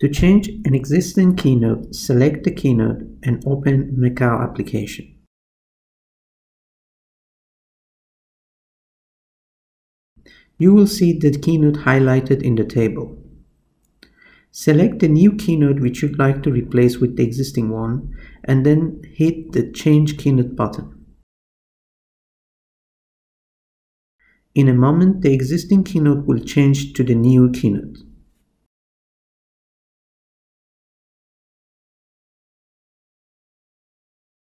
To change an existing keynote, select the keynote and open Macaw application. You will see the keynote highlighted in the table. Select the new keynote which you'd like to replace with the existing one and then hit the Change Keynote button. In a moment, the existing keynote will change to the new keynote.